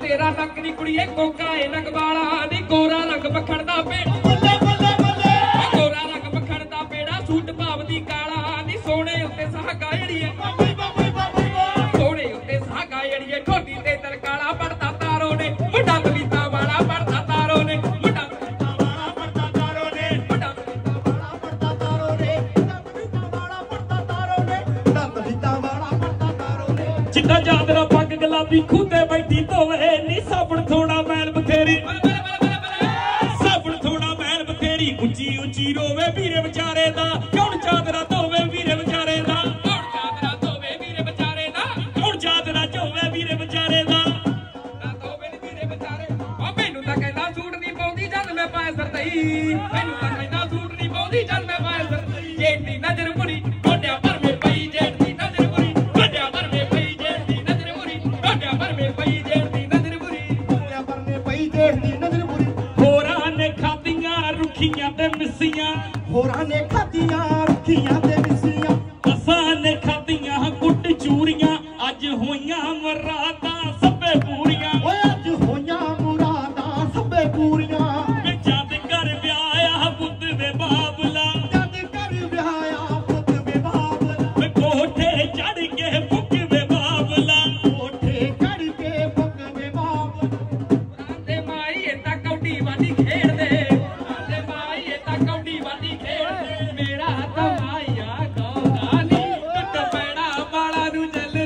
ਤੇਰਾ ਨੱਕ ਦੀ ਕੁੜੀਏ ਕੋਕਾ ਏ ਨਗਵਾਲਾ ਨੀ ਗੋਰਾ ਰੰਗ ਮੱਖਣ ਦਾ ਚਿੱਟਾ ਚਾਦਰਾ ਪੱਗ ਗੁਲਾਬੀ ਖੂਤੇ ਬੈਠੀ ਧੋਵੇ, ਨੀ ਸਾਬਣ ਥੋੜਾ ਮੈਲ ਬਥੇਰੀ। ਸਾਬਣ ਥੋੜਾ ਮੈਲ ਬਥੇਰੀ, ਉੱਚੀ ਉੱਚੀ ਰੋਵੇ ਵੀਰੇ ਵਿਚਾਰੇ ਦਾ। ਕੌਣ ਚਾਦਰਾ ਧੋਵੇ ਵੀਰੇ ਵਿਚਾਰੇ ਦਾ? ਕੌਣ ਚਾਦਰਾ ਧੋਵੇ ਵੀਰੇ ਵਿਚਾਰੇ ਦਾ? ਕੌਣ ਚਾਦਰਾ ਧੋਵੇ ਵੀਰੇ ਵਿਚਾਰੇ ਦਾ ਨਾ ਧੋਵੇ ਨੀ ਵੀਰੇ ਵਿਚਾਰੇ ਉਹ ਮੈਨੂੰ ਤਾਂ ਕਹਿੰਦਾ ਸੂਟ ਨਹੀਂ ਪਾਉਂਦੀ ਜਦ ਮੈਂ ਪਾਏ ਸਰਦਈ। ਮੈਨੂੰ ਤਾਂ ਕਹਿੰਦਾ ਸੂਟ ਨਹੀਂ ਪਾਉਂਦੀ ਜਦ ਮੈਂ ਪਾਏ ਰੁੱਖੀਆਂ ਹੋਰਾਂ ਨੇ ਖਾਧੀਆਂ। ਮਾਲਾ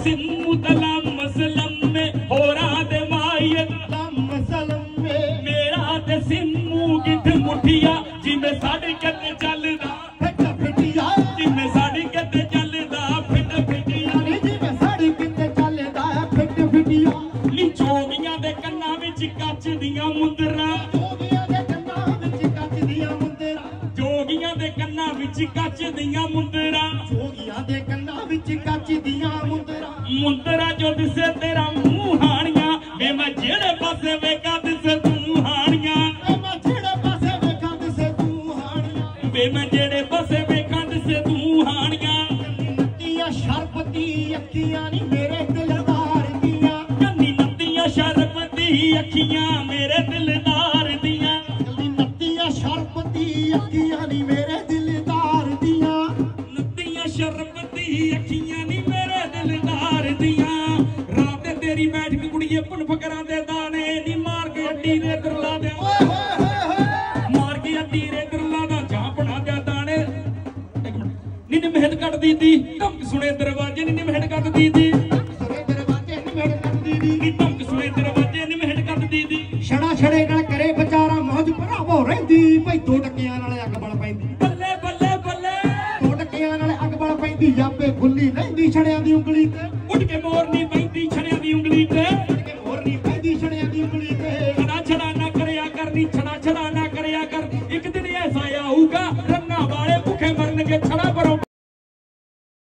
ਹੋਰਾਂ ਦੇ ਸਿੰਮੂ ਤਲਾ ਮਸਲਮ ਮੇ ਹੋਰਾਂ ਦੇ ਮਾਇਤ ਲੰਮ ਸਲੰਮੇ ਮੇਰਾ ਤੇ ਸਿੰਮੂ ਗਿੱਠ ਮੁੱਠੀਆ ਜਿਵੇਂ ਸਾਡੇ ਕੱਤੇ ਚੱਲਦਾ ਫਿੱਟ ਫਿੱਟਿਆ ਜਿਵੇਂ ਸਾਡੀ ਕੱਤੇ ਚੱਲਦਾ ਫਿੱਟ ਫਿੱਟੀਆਂ ਨੀ ਜਿਵੇਂ ਸਾੜੀ ਕਿਤੇ ਚੱਲਦਾ ਫਿੱਟ ਨੀ ਜੋਗੀਆਂ ਦੇ ਕੰਨਾਂ ਵਿੱਚ ਕੱਚ ਦੀਆਂ ਮੁੰਦਰਾਂ ਜੋਗੀਆਂ ਦੇ ਕੰਨਾਂ ਵਿੱਚ ਕੱਚ ਦੀਆਂ ਮੁੰਦਰਾਂ ਜੋਗੀਆਂ ਦੇ ਕੰਨਾਂ ਵਿੱਚ ਕੱਚ ਦੀਆਂ ਮੁੰਦਰਾਂ ਦੇ ਕੰਨਾਂ ਵਿੱਚ ਕੱਚ ਦੀਆਂ ਮੁੰਦਰਾਂ। ਮੁੰਦਰਾ ਜੋ ਦਿਸੇ ਤੇਰਾ ਮੂੰਹ ਹਾਣੀਆਂ। ਵੇ ਮੈਂ ਜਿਹੜੇ ਪਾਸੇ ਵੇਖਾਂ ਦਿਸੇ ਤੂੰ ਹਾਣੀਆਂ। ਏ ਮੈਂ ਜਿਹੜੇ ਪਾਸੇ ਵੇਖਾਂ ਦਿਸੇ ਤੂੰ ਹਾਣੀਆਂ। ਵੇ ਮੈਂ ਜਿਹੜੇ ਪਾਸੇ ਵੇਖਾਂ ਦਿਸੇ ਤੂੰ ਹਾਣੀਆਂ। ਨੱਤੀਆਂ ਸ਼ਰਬਤੀ ਅੱਖੀਆਂ ਨੀ ਮੇਰੇ ਦਿਲਦਾਰ ਦੀਆਂ। ਕੰਨੀ ਨੱਤੀਆਂ ਸ਼ਰਬ ਦੀ ਅੱਖੀਆਂ ਮੇਰੇ ਦਿਲਦਾਰ ਦੀ ਅੱਖੀਆਂ ਨੀ ਮੇਰੇ ਦਿਲਦਾਰ ਦੀਆਂ। ਰਾਤ ਤੇ ਤੇਰੀ ਬੈਠ ਕੇ ਕੁੜੀਏ ਪੁੰਨ ਫਕਰਾਂ ਦੇ ਦਾਣੇ ਨੀ ਮਾਰ ਕੇ ਅੱਡੀ ਦੇ ਦਰਲਾ ਦੇ ਓਏ ਹੋਏ ਹੋਏ ਹੋਏ। ਮਾਰ ਕੇ ਅੱਡੀ ਦੇ ਦਰਲਾ ਦਾ ਜਾਂ ਬਣਾ ਦਿਆ ਦਾਣੇ। ਇੱਕ ਮਿੰਟ। ਨੀ ਨੀ ਮਹਿਦ ਕੱਢਦੀ ਦੀ ਧਮਕ ਸੁਣੇ ਦਰਵਾਜ਼ੇ ਨੀ ਨੀ ਮਹਿਦ ਕੱਢਦੀ ਦੀ ਸੁਰੇ ਦਰਵਾਜ਼ੇ ਨੀ ਮੇਰੇ ਕੰਦੀ ਦੀ ਨੀ ਧਮਕ ਸੁਣੇ ਦਰਵਾਜ਼ੇ ਨੀ ਮਹਿਦ ਕੱਢਦੀ ਦੀ ਛੜਾ ਛੜੇ ਨਾਲ ਕਰੇ ਵਿਚਾਰਾ ਮੌਜ ਭਰਾਵੋ ਰਹਿੰਦੀ। ਭਈ ਦੋ ਟੱਕਿਆਂ ਨਾਲ ਖੁੱਲੀ ਲੈਂਦੀ ਛੜਿਆਂ ਦੀ ਉਂਗਲੀ ਤੇ। ਉੱਠ ਕੇ ਮੋਰਨੀ ਪੈਂਦੀ ਛੜਿਆਂ ਦੀ ਉਂਗਲੀ ਤੇ।